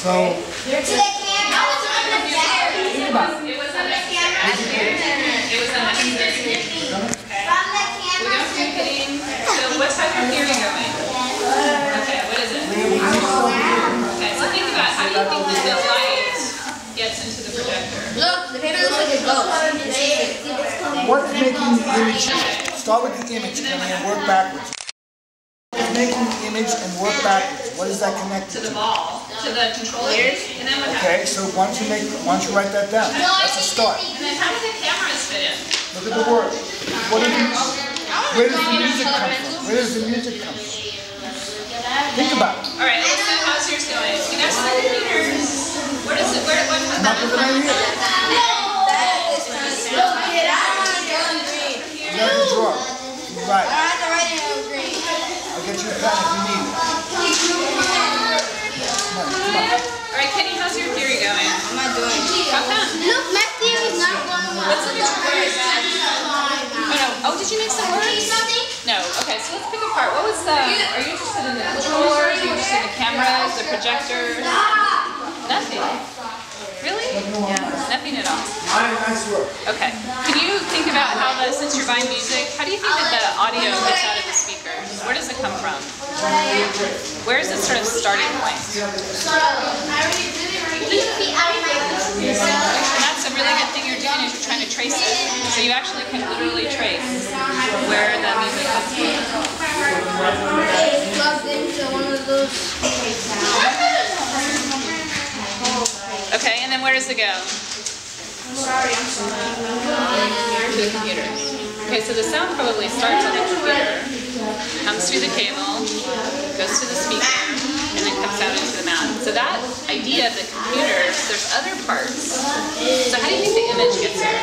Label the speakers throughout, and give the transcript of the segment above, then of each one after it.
Speaker 1: So,
Speaker 2: To the camera.
Speaker 1: think about it.
Speaker 3: It was unnecessary. It was unnecessary.
Speaker 2: From the camera to the
Speaker 3: hitting. So what's how your theory going? Okay, what is it? Okay, so think about how do you think that the light gets into the projector?
Speaker 4: Look, the paper looks like a ghost.
Speaker 1: What's making the image, start with the image and then work backwards. Making the image and work backwards? What is that
Speaker 3: To
Speaker 1: connected
Speaker 3: the
Speaker 1: to?
Speaker 3: ball, to the controllers, and then what
Speaker 1: Okay,
Speaker 3: happens?
Speaker 1: so why don't you make, why don't you write that down? That's a start.
Speaker 3: And then how do the cameras fit in?
Speaker 1: Look at the word. What is the, where does the music come from? Where does the music come from? Think about it.
Speaker 3: All right, let's see how's yours going. Connect to the computers. Where does it, where, what,
Speaker 1: Not the right here. You have to draw. Right. I'll get you a pen if you need it. Come on, come on.
Speaker 3: all right, Kenny, how's your theory going?
Speaker 4: I'm not doing it.
Speaker 3: How come?
Speaker 2: Look, my theory's not going well.
Speaker 3: Let's look at your words. Oh, no. Oh, did you make some words?
Speaker 2: something?
Speaker 3: No. Okay, so let's pick apart. What was the, are you interested in the controllers? Are you interested in the cameras, the projector? Nothing. Really? Yeah, nothing at all.
Speaker 1: Nice work.
Speaker 3: Okay. Can you think about how the, since you're buying music, how do you think that the audio gets out of the speakers? Where does it come from? Where is it sort of starting point? And that's a really good thing you're doing is you're trying to trace it. So you actually can literally trace where the music comes from. Okay, and then where does it go? To the computer. Okay, so the sound probably starts on the computer, comes through the cable, goes to the speaker, and then comes out into the mouth. So that idea of the computer, there's other parts. So how do you think the image gets here?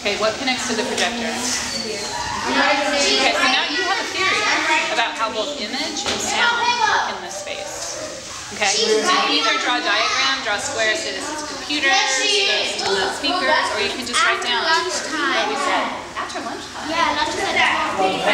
Speaker 3: Okay, what connects to the projector? Okay, so now you have a theory about how both image and sound work in this space. Okay, so either draw a diagram, draw squares, square, say this is computers, this is speakers, or you can just write down what we said. After lunchtime?
Speaker 2: Yeah, lunchtime.